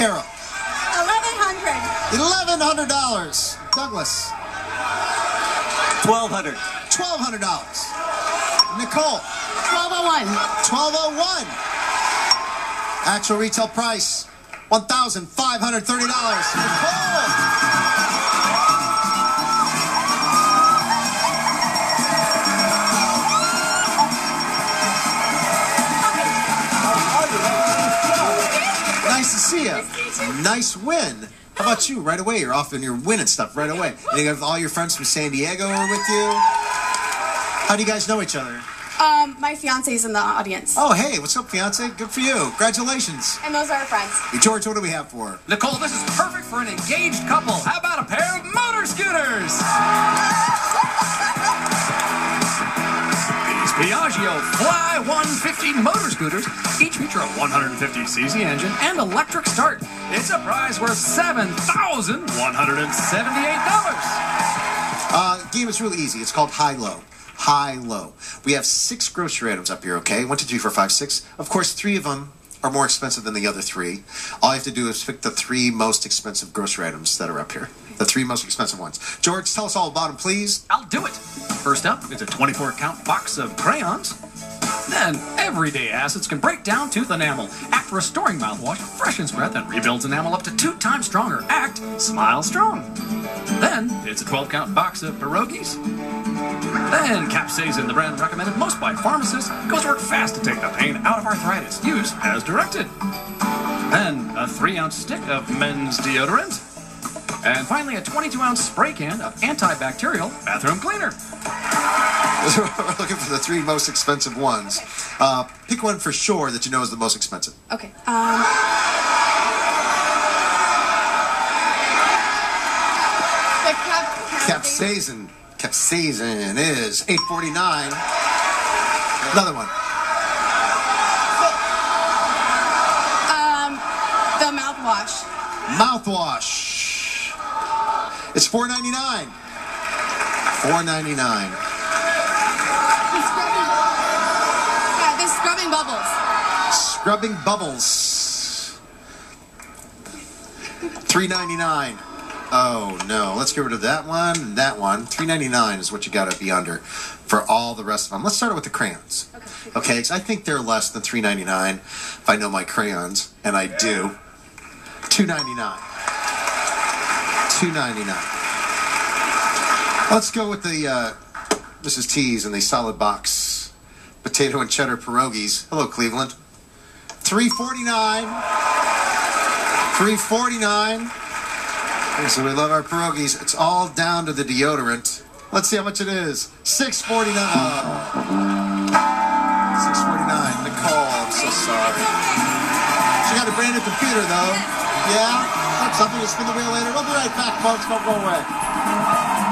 Carol. 1,100. $1,100. Douglas. 1,200. $1,200. Nicole. Twelve oh one. 1201. Actual retail price $1,530. Nicole. Nice to see you. Nice win. How about you? Right away, you're off and you're winning stuff right away. And you have all your friends from San Diego are with you. How do you guys know each other? Um, my fiance's in the audience, Oh, hey, what's up, fiance? Good for you. Congratulations. and those are our friends. Hey, George, what do we have for her? Nicole, this is perfect for an engaged couple. How about a pair of motor scooters? Fly 150 motor scooters each feature a 150cc engine and electric start. It's a prize worth $7,178. Uh, game is really easy. It's called Hi-Lo. High low. We have six grocery items up here, okay? One, two, three, four, five, six. Of course, three of them are more expensive than the other three. All you have to do is pick the three most expensive grocery items that are up here. The three most expensive ones. George, tell us all about them, please. I'll do it. First up is a 24 count box of crayons. Then, everyday acids can break down tooth enamel. Act restoring mouthwash freshens breath and rebuilds enamel up to two times stronger. Act smile strong. Then, it's a 12 count box of pierogies. Then, Capzasin, the brand recommended most by pharmacists, goes to work fast to take the pain out of arthritis. Use as directed. Then, a 3 ounce stick of men's deodorant. And finally, a 22 ounce spray can of antibacterial bathroom cleaner. We're looking for the three most expensive ones. Uh, pick one for sure that you know is the most expensive. Okay. Um. The cap. Capzasin. Capzasin is 849. Another one. Um. The mouthwash. Mouthwash. It's 499. 499. The scrubbing. Yeah, scrubbing bubbles. Scrubbing bubbles. 399. Oh no, let's get rid of that one and that one. 399 is what you gotta be under for all the rest of them. Let's start with the crayons. Okay. Okay. I think they're less than 399 if I know my crayons, and I do. 299. 299. Let's go with the uh, Mrs. T's and the solid box potato and cheddar pierogies. Hello, Cleveland. 349. 349. Okay, so we love our pierogies. It's all down to the deodorant. Let's see how much it is. 649. Oh. 649. Nicole, I'm so sorry. She got a brand new computer though. Yeah? Something to spin the wheel later. We'll be right back, folks. Don't go away.